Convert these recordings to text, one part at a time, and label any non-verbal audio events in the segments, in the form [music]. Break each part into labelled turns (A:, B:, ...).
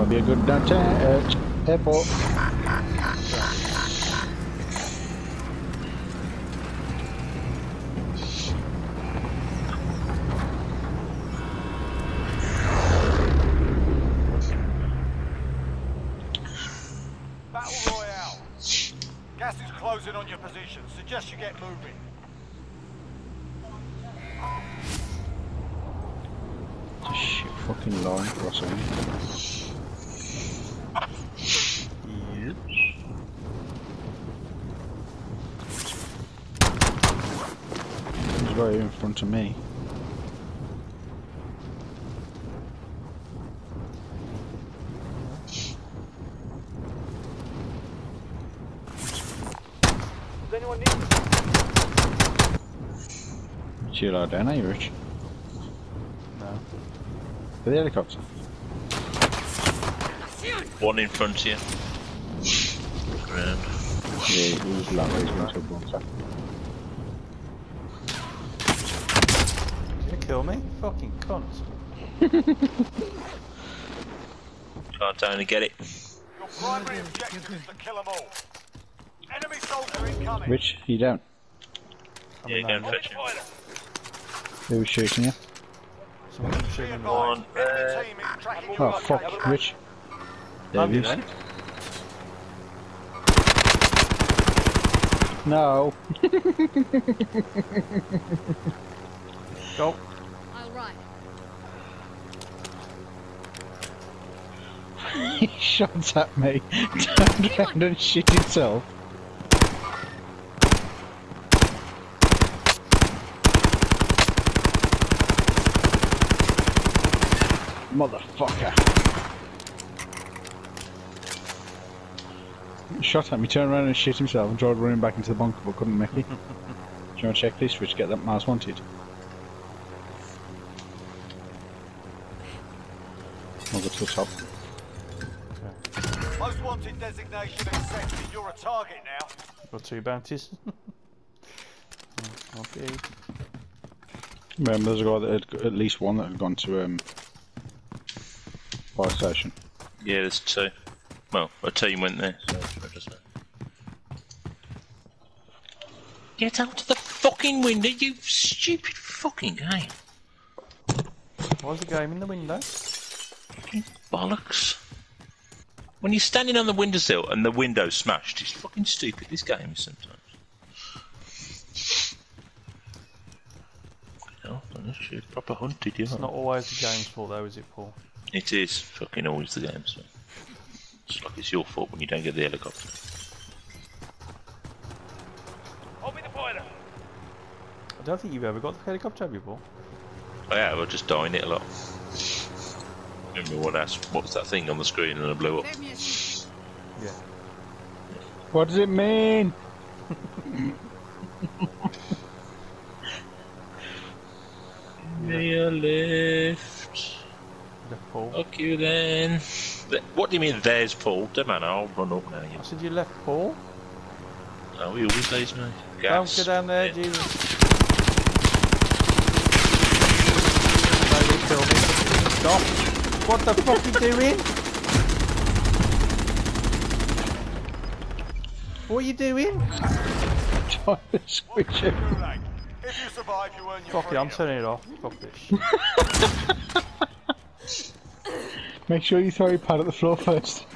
A: might be a good uh, airport.
B: Battle Royale. Gas is closing on your position. Suggest you get moving.
A: Shit, fucking line crossing. He's right in front of me.
B: Does anyone need
A: Chill out down, are you, Rich?
C: No.
A: For the helicopter.
D: One in front of you. Ground.
A: Yeah, he was low, he's going to a bunker.
C: You gonna kill me? Fucking cunt.
D: Can't down and get it.
B: Your primary objective is to kill them all. Enemy soldier incoming.
A: Rich, you down?
C: I'm
D: Yeah,
C: in
D: go and fetch him.
A: Who was shooting you?
C: Someone
B: Be
C: shooting me.
B: advised,
D: One, uh,
B: team is tracking
A: Oh,
B: location.
A: fuck, Rich. There
C: you
A: is. No.
C: Go.
E: I'll ride. [laughs]
A: he shot at me, turned around and shit himself. Motherfucker. Shot at me, turned around and shit himself and tried running back into the bunker but couldn't make it. [laughs] Do you want to check this, Rich? Get that mouse wanted. I'll go to the top.
B: Most wanted designation accepted. You're a target now. [laughs]
C: Got two bounties. okay.
A: Remember, there's a guy that had got- at least one that had gone to um, fire station.
D: Yeah, there's two. Well, a team went there, so it doesn't. Get out of the fucking window, you stupid fucking game.
C: Why is the game in the window?
D: Fucking bollocks. When you're standing on the windowsill and the window's smashed, it's fucking stupid, this game is sometimes. Oh, that's shit. Proper hunted, you
C: It's not always the game's fault though, is it, Paul?
D: It is fucking always the game's fault. It's like it's your fault when you don't get the helicopter.
B: Hold me the boiler.
C: I don't think you've ever got the helicopter, have you, Paul?
D: Oh, yeah, we're just dying it a lot. Remember what that's what's that thing on the screen and it blew up?
E: Save me a seat.
C: Yeah.
A: What does it mean? [laughs]
D: Me a lift.
C: Left Paul.
D: Fuck you then. Th- What do you mean there's Paul? Don't matter, I'll run up now.
C: I
D: You.
C: said you left Paul.
D: Oh, he always says me.
C: Don't go down there,
D: Yeah.
C: Jesus. Nobody kill me. Stop. What the fuck are you doing? What are you doing?
A: Trying to switch it.
B: If you survive, you earn your
C: Fuck it, I'm turning it off. Fuck this.
A: Make sure you throw your pad at the floor first.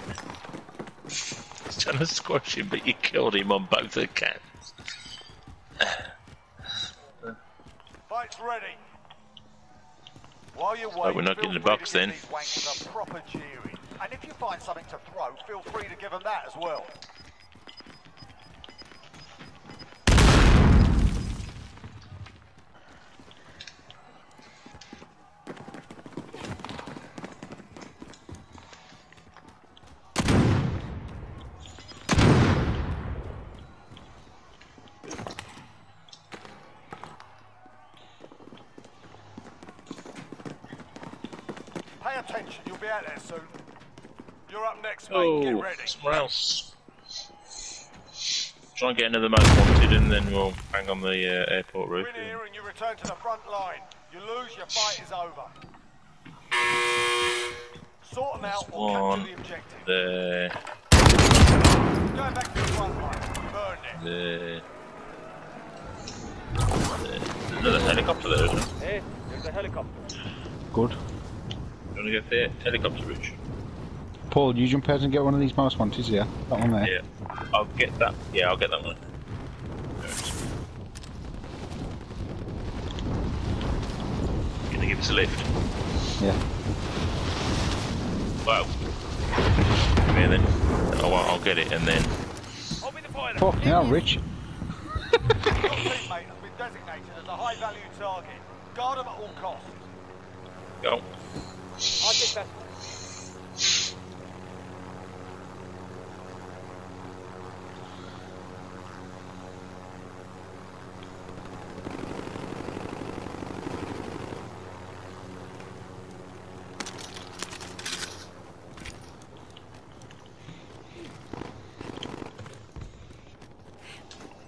D: He's trying to squash him, but you killed him on both accounts.
B: Fight's ready. While you're waiting,
D: we're not getting the box then.
B: These wankers a proper cheering. And if you find something to throw, feel free to give them that as well. Pay attention, you'll be out there soon. You're up next, mate. Get
D: Oh,
B: ready.
D: somewhere else. Try and get another most wanted, and then we'll hang on the uh, airport roof.
B: Win here and you return to the front line. You lose, your fight is over. Sort them out or
D: One.
B: capture the objective.
D: The
B: Going back to the front line. Burn it.
D: the. the another helicopter there, isn't it?
B: Hey, there's a helicopter.
A: Good.
D: You want to get the helicopter, Rich?
A: Paul, you jump out and get one of these mouse monitors, yeah? That one there.
D: Yeah. I'll get that. Yeah, I'll get that one. You gonna give us a lift?
A: Yeah.
D: Wow. Come here then. Oh, well, I'll get it and then.
B: I'll be the pilot.
A: Fuck, hell, Rich.
B: Your teammate has been designated as a high value target. Guard him at all costs.
D: Go.
B: I'll get that.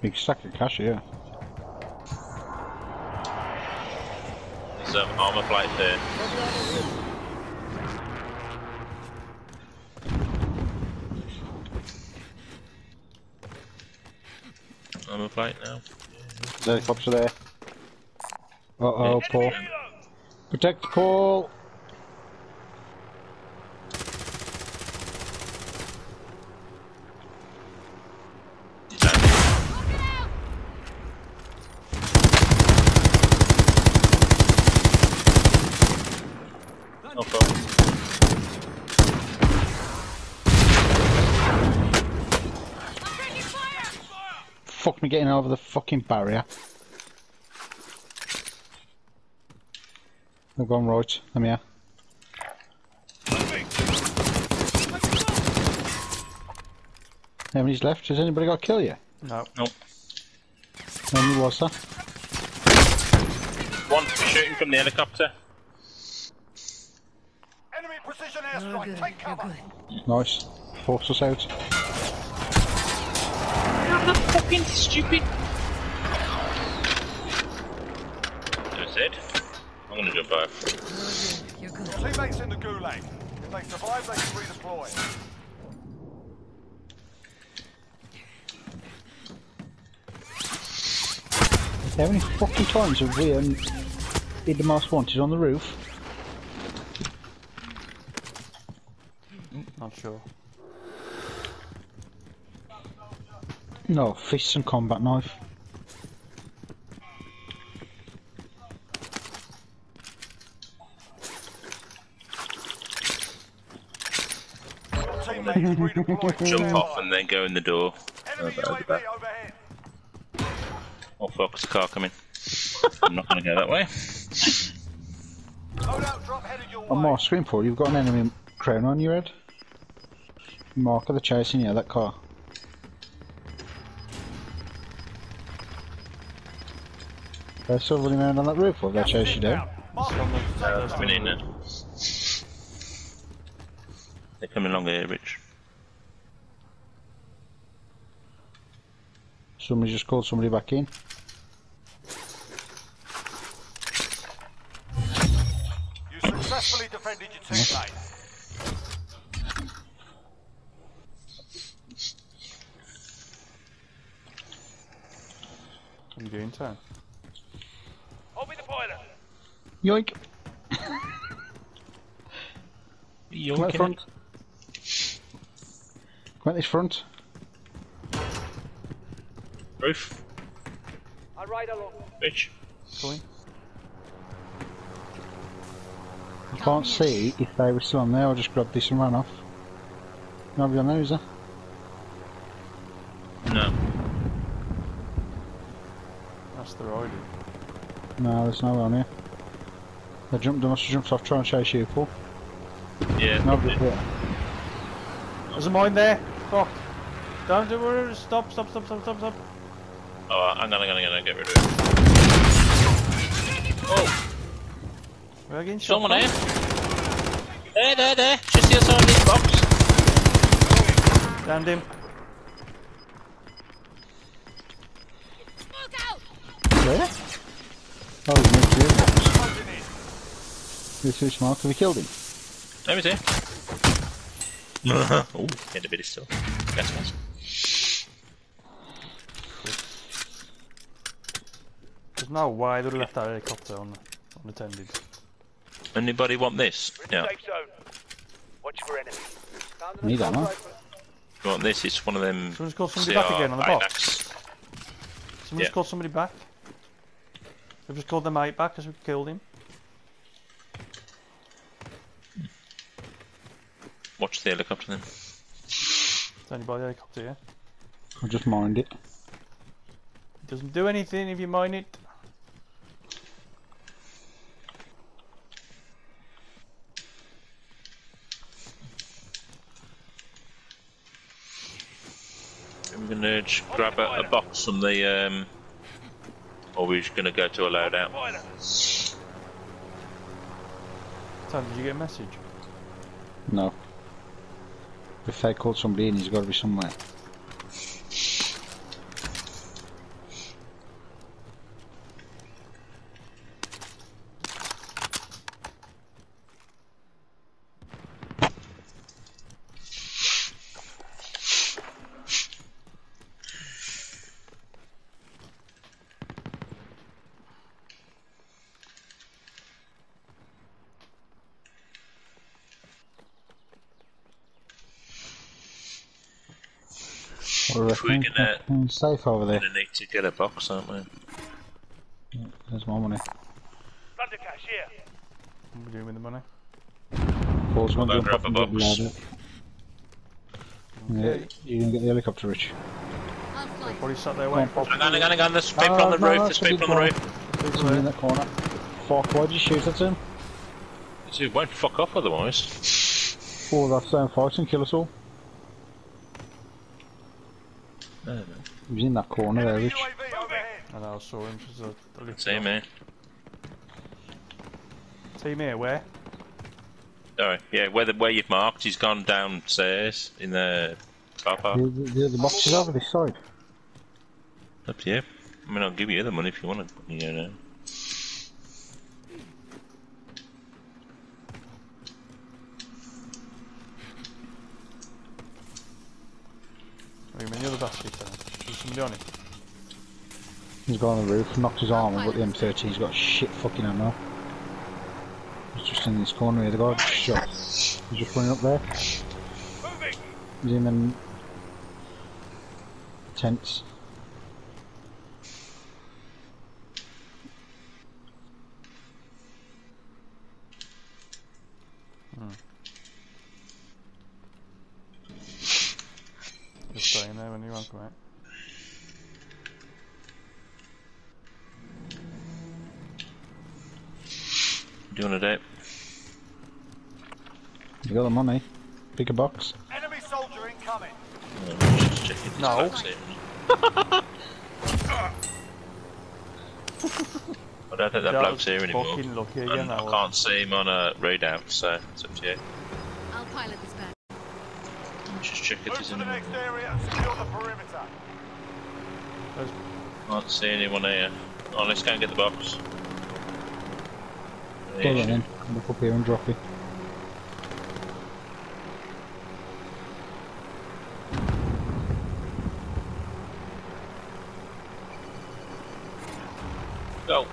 A: Big stack of cash here.
D: There's um, armor plate there. Armor plate now.
A: The helicopter there. Uh oh, Paul. Protect Paul!
D: He's landing. Oh, fuck.
A: Fuck me getting over the fucking barrier. They've gone right. Let me here. How many's left? Has anybody got to kill you?
C: No.
D: Nope.
A: How many was that?
D: One shooting from the helicopter.
B: Enemy precision airstrike. Take cover.
A: Nice. Force us out.
D: Fucking stupid. That's it. I'm gonna jump off.
B: Your teammates in the gulag. If they survive, they can redeploy.
A: How many fucking times have we um, did the most wanted on the roof?
C: Not sure.
A: No, fists and combat knife.
B: Your teammates redeployed.
D: Jump off and then go in the door.
B: Enemy
D: Oh, bad,
B: UAV
D: Oh fuck, there's a car coming. I'm not gonna go that way.
B: Loadout drop headed your
A: On
B: way.
A: my screen, Paul, you've got an enemy crown on your head. Mark of the chasing you, that car. They're still running around on that roof while they
B: Gas
A: chase you down.
B: inbound. Mark
C: Some
B: the
C: of-
B: safe
D: Uh, coming in now. They're coming along here, Rich.
A: Somebody just called somebody back in.
B: You successfully defended your teammate.
C: What are you doing, Tom?
B: I'll be the pilot.
A: Yoink! Come out
D: Yoinking
A: front. Come out this front.
D: Roof.
B: I ride along.
D: Rich.
C: Going?
A: I can't see if they were still on there. I just grabbed this and ran off. Nobody on there, is there?
D: No.
C: That's the rider.
A: No, there's no one on here. They jumped, they must have jumped off trying to chase you, Paul.
D: Yeah.
A: Nobody's here.
C: There's a mine there! Fuck! Don't do it! Stop, stop, stop, stop, stop, stop!
D: Oh, I'm gonna, gonna, gonna get rid of it. Oh,
C: We're getting shot.
D: someone
C: from.
D: here. There, there, there. Just the other side of this box.
C: Damned him.
A: The other box.
B: Closing in.
A: He's. Have we killed him?
D: Let me see. [laughs] oh, get a bit of stuff. Gas mask.
C: There's no way they'd have left that helicopter un unattended.
D: Anybody want this? Yeah.
B: Safe zone. Watch for enemies.
A: Need that, man.
D: You want this? It's one of them.
C: Someone's called somebody back again on the box.
D: IMAX.
C: Someone's
D: Yeah.
C: called somebody back. They've just called their mate back because we killed him.
D: Watch the helicopter then.
C: It's only by the helicopter, yeah.
A: I just mind it.
C: It doesn't do anything if you mine it.
D: I'm gonna just grab a, a box from the. Um, or we're just gonna go to a loadout.
C: Tom, did you get a message?
A: No. If I called somebody in, he's got to be somewhere.
D: We're gonna-
A: Fucking safe over there.
D: Gonna need to get a box, aren't we?
A: There's my money.
B: Thunder cash here.
C: What are we doing with the money?
A: Paul's going to
D: I'll
A: jump
D: grab
A: off
D: a
A: and get
D: box.
A: loaded. Yeah, you can get the helicopter, Rich.
E: I'll fly.
C: Probably sat there waiting for us.
D: Hang on, hang on, hang on. There's people on the
A: no,
D: roof. There's people on the roof.
C: People
A: Somebody in
C: there.
A: that corner. Fuck, why did you shoot at him?
D: It won't fuck off otherwise.
A: Oh, that's um, fighting, kill us all.
D: No, no.
A: He was in that corner there,
B: Enemy
A: Rich.
B: UAV overhead.
C: I saw him. Just a, a lift
D: See
C: off. Team here, where?
D: Alright, yeah, where the, where you've marked, he's gone downstairs in the car park.
A: The, the, the other box is over this side.
D: Up to you. I mean, I'll give you the money if you want it. You know.
C: What do you mean, the other basket then? There's somebody on it.
A: He's got on the roof, knocked his arm, but the M13's got shit fucking ammo. He's just in this corner here, the guy just shot. He's just running up there.
B: Moving.
A: He's in them tents.
C: Just staying there when you won't come out.
D: Do you want to do it?
A: You got the money. Pick a box.
B: Enemy soldier incoming.
D: Just checking this
C: No. [laughs]
D: I don't think that
C: That
D: bloke's here anymore.
C: Fucking lucky again,
D: I
C: was.
D: can't see him on a readout, so it's up to you.
E: I'll pilot this back.
D: Just check if
B: Move
D: there's
B: to the next area and secure the perimeter.
C: There's
D: Can't see anyone here. Oh, let's go and get the box.
A: Go
D: Yeah,
A: on then. Look up here and drop it.
D: Go.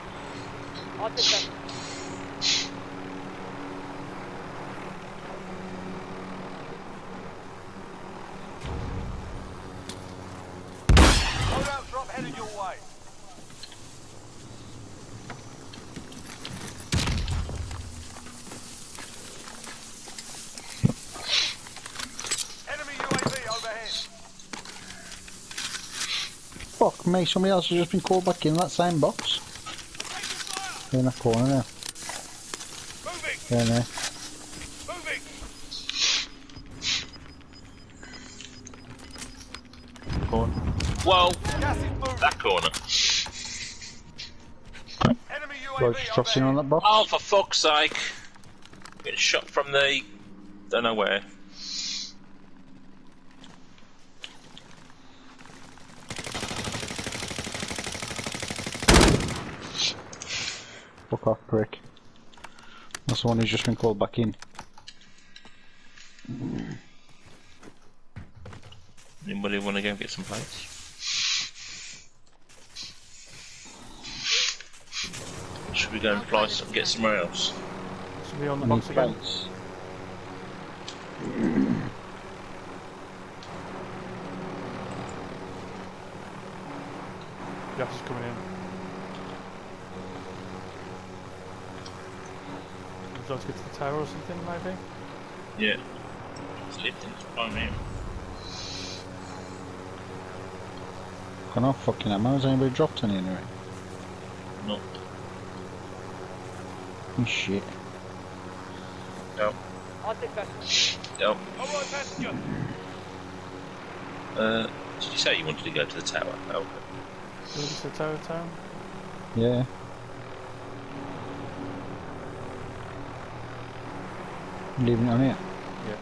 B: Loadout drop your. Enemy UAV overhead.
A: Fuck me, somebody else has just been called back in that same box. In that corner there.
B: Moving.
A: There.
B: Moving.
D: Whoa!
B: Gas is moving.
D: That corner.
B: Enemy
A: Guy
B: UAV
A: just drops in on that box.
D: Oh, for fuck's sake! Getting shot from the. don't know where.
A: Fuck off, prick. That's the one who's just been called back in.
D: Anybody want to go and get some plates? Should we go and fly some, get somewhere else?
C: Should be on the box again.
A: plates. [clears throat]
C: Gas is coming in. Would you like to get to the tower or something, maybe?
D: Yeah. It's lifting, it's fine here.
A: Can I fucking ammo? Has anybody dropped any anyway?
D: No.
A: Oh, shit.
D: No. No.
B: All right, passenger.
D: Uh, did you say you wanted to go to the tower? Oh, okay.
C: Should to the tower town?
A: Yeah. Leaving it on here.
C: Yeah.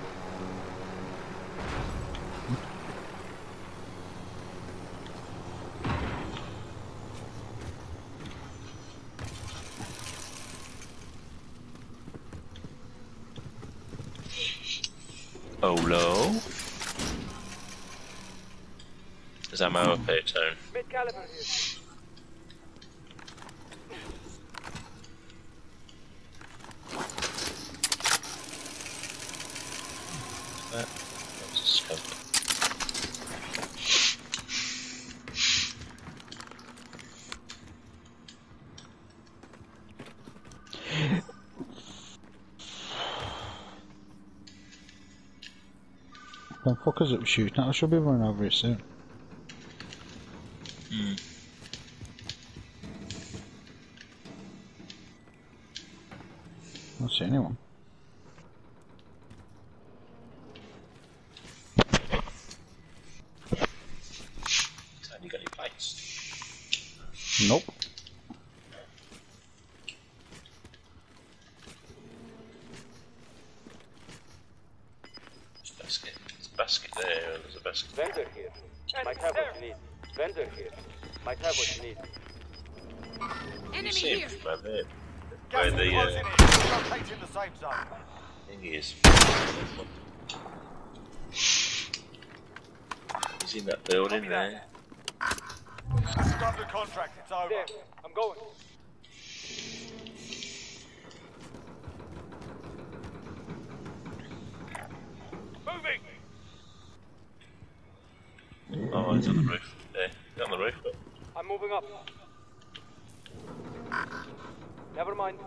D: Olo. There's ammo up here,
B: here.
D: That. That's a scope.
A: Fuckers were shooting us should be running over it soon.
D: Hmm. Where
B: is
D: the uh,
B: in. Rotating the safe zone.
D: thing is. He's in that building there.
B: It's under contract. It's over.
F: There. I'm going.
B: Moving.
D: Oh, he's on the roof. There. He's on the roof. Look.
F: I'm moving up. Never mind.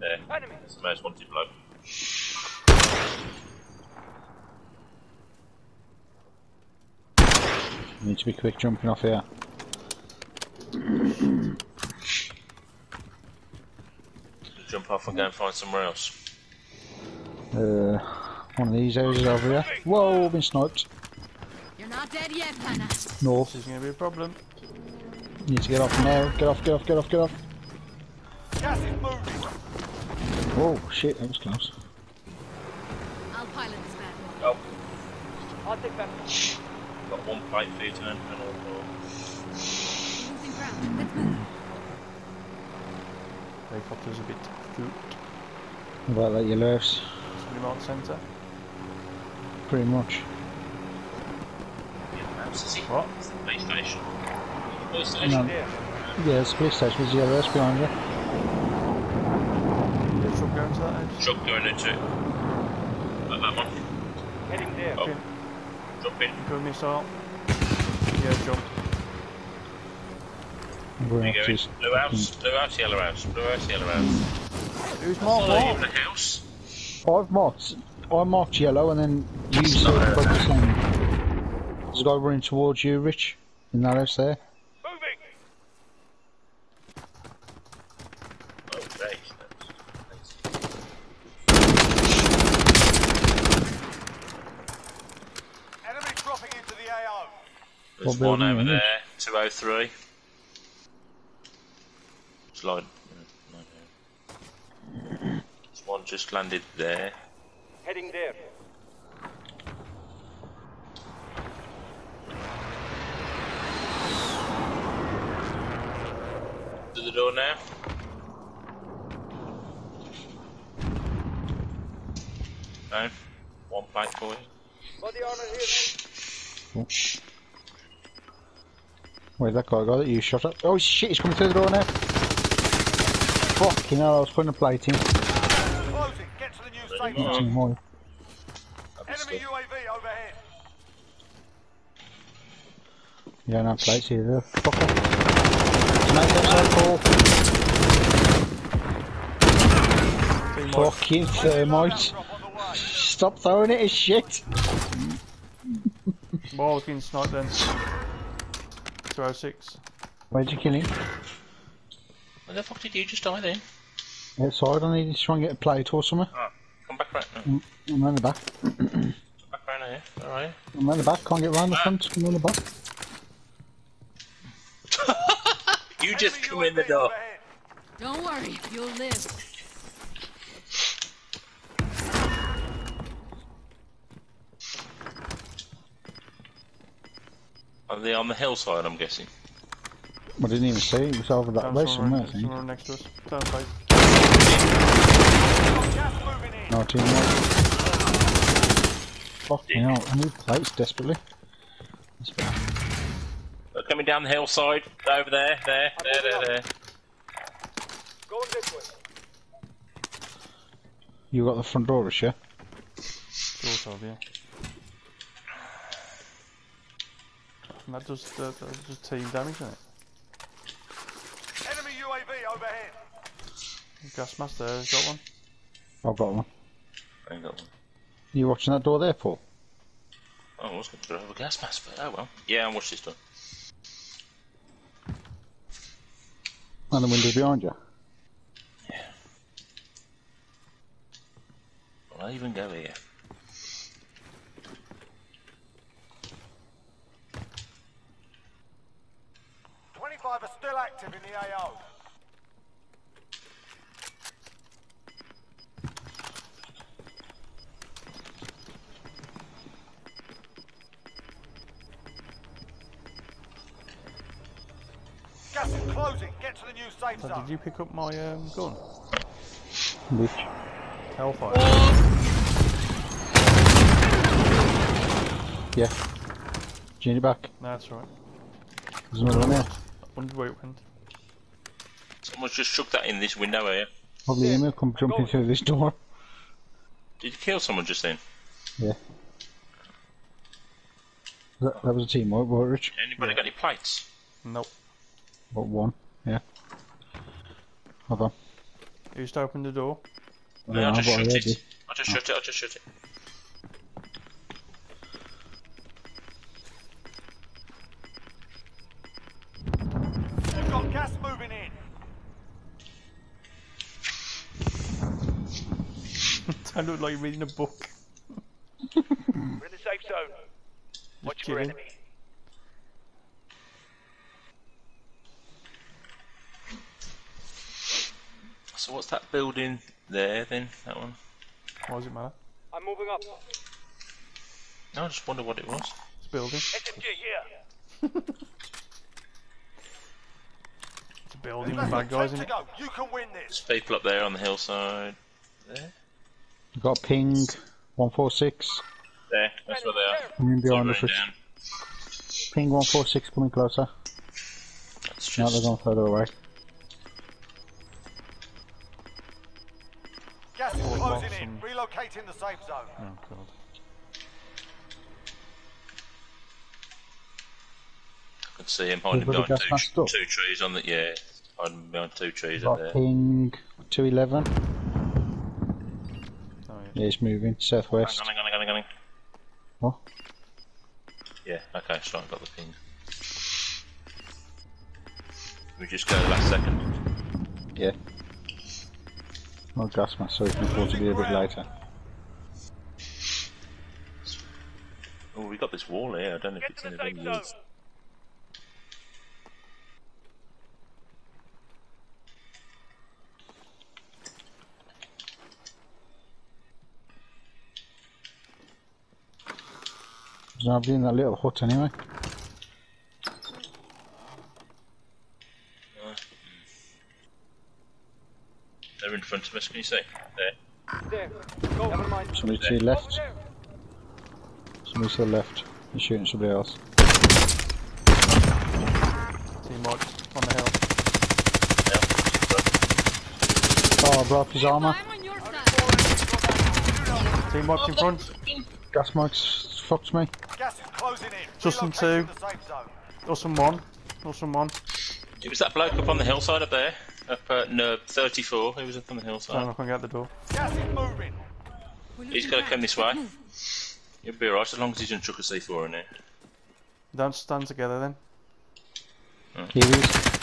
D: There.
F: Enemy.
D: That's the most wanted bloke.
A: Need to be quick jumping off here.
D: Jump off and go and find somewhere else.
A: Uh, one of these houses over here. Whoa, been sniped.
E: You're not dead yet, Hannah.
A: North.
C: This is going to be a problem.
A: Need to get off now. Get off, get off, get off, get off.
B: Gas is moving.
A: Whoa, shit, that was close.
E: I'll pilot this bad boy.
D: Oh,
F: I'll take that.
D: got one plate for you, Tone. And all,
E: Losing ground. Let's move.
C: Helicopter's a bit good.
A: What about that yellow house?
C: Somebody mark centre.
A: Pretty much.
D: House, is it?
C: What?
D: It's the police station. Police station.
A: No.
F: There.
A: Yeah, it's police station. There's a yellow behind you.
C: The truck going to that.
D: Truck going into it. Like that one.
F: Heading there.
D: Oh, drop in.
C: Go missile. Yeah, jump.
A: We're
D: you
A: to
D: go.
A: his
D: Blue house, blue house, yellow house, blue house, yellow house.
C: Who's
D: It's
C: marked
D: not even
C: what?
D: a house.
A: I've marked. I marked yellow, and then you
D: It's
A: said
D: not a-
A: focusing. There's a guy running towards you, Rich, in that house there.
B: Moving.
D: Oh, great.
B: Enemy dropping into the AO.
D: There's
A: What
D: one
A: building
D: over
A: are you in?
D: There, 203. Slide. There's one just landed there.
F: Heading there.
D: To the door now. No. One plate for you.
F: Body armor here.
A: Oh. Where's that guy go that you shot at? Oh shit, he's coming through the door now. Fucking hell, I was putting a plate in.
B: Closing. Get to the new safe
A: It's
B: zone.
A: in my-
B: Enemy UAV overhead.
A: You don't have plates either. Fucker. Snake outside, Paul.
C: Team.
A: Fucking uh, thermite.
B: Drop on the way.
A: Stop throwing it as shit.
C: More looking snipe then. 206.
A: Where'd you kill him?
D: Where the fuck did you just die then?
A: Outside, I need to try and get a plate or something.
D: Oh, come back right now.
A: Mm, I'm around the back.
D: Come back right here. Alright.
A: I'm around the back, can't get round the front, come around the back.
D: You just
B: Enemy
D: come in the
B: UAV [laughs]
D: door.
E: Don't worry, you'll live.
D: Are they on the hillside, I'm guessing?
A: I didn't even see it, it was over that way
C: somewhere,
A: somewhere, I think.
C: somewhere next to us. Down fight.
B: Gas.
A: No team Fucking hell, I need plates desperately. That's bad.
D: They're coming down the hillside. Over there, there, there, there, there.
F: Going this way.
A: You got the front door, is you?
C: Sort of, yeah. That does, uh, that, that does team damage, doesn't it?
B: Enemy UAV overhead.
C: Gas mask there, got one.
A: I've got one.
D: I ain't got one.
A: You watching that door there, Paul?
D: Oh, I was going to have a gas mask, but oh well. Yeah, and watch this door.
A: And the window behind you? Yeah.
D: Will I even go here?
B: Twenty-five are still active in the AO. Gas is closing. Get to the new safe
C: So
B: zone.
C: did you pick up my um, gun?
A: Which?
C: Hellfire.
A: Yeah. Do you need it back?
C: No, that's right.
A: There's another one there.
C: Wondered where it went.
D: Someone's just shook that in this window here.
A: Probably email come jumping through this door. [laughs]
D: Did you kill someone just then?
A: Yeah. That, that was a team, what, what, Rich?
D: Anybody got any plates?
C: Nope.
A: What, one? Yeah. Hold on.
C: You just opened the door.
A: I
D: No, I'll just
A: know what I
D: shut it. I'll just shut it, I'll just shut it.
C: I look like you're reading a book.
F: We're in the safe zone. Watch for
C: kidding.
F: enemy.
D: So what's that building there then? That one?
C: Why does it matter?
F: I'm moving up.
D: No, I just wonder what it was.
C: It's building.
F: SMG here.
C: It's a building with bad guys in it.
B: You can win this.
D: There's people up there on the hillside. There?
A: We've got ping 146.
D: There, that's where they are.
A: Coming behind us.
D: Running
A: Ping 146 coming closer.
D: That's
A: Now they're going further away.
B: Gas is
C: oh,
B: closing
C: Knox
B: in. Relocating the safe zone.
C: Oh god.
D: I can see him hiding
A: We've got a
D: behind two, two trees on the... Yeah, hiding behind two trees up
A: Got
D: there.
A: ping 211.
C: Oh yeah.
A: Yeah, it's moving. Southwest.
D: On.
A: What?
D: Yeah, okay, so I got the ping. We just go last second.
A: Yeah. No gas mask, so we can afford to be a bit later.
D: Oh, we got this wall here. I don't know if
F: Get
D: it's
F: to the
A: There's nobody in that little hut anyway.
D: They're in front of us, can you see? There.
F: There. Go. Never mind.
A: Somebody to your left. Somebody to the left. He's shooting somebody else.
C: Team watch on the hill.
A: Oh, I broke his armour.
E: I'm on your side.
C: Team watch in front.
A: Gas marks fucked me.
B: Gas is closing in.
C: Justin
B: Relocating
C: two.
B: the safe zone.
C: Awesome one. Awesome one.
D: It was that bloke up on the hillside up there, up at no, 34. He was up on the
C: Trying
D: hillside.
C: to knock and get the door.
B: Gas is moving.
E: We're
D: He's
E: losing
D: got to come this way.
E: Move.
D: He'll be alright as long as he doesn't chuck a C4 in there.
C: Don't stand together then.
A: Here he is.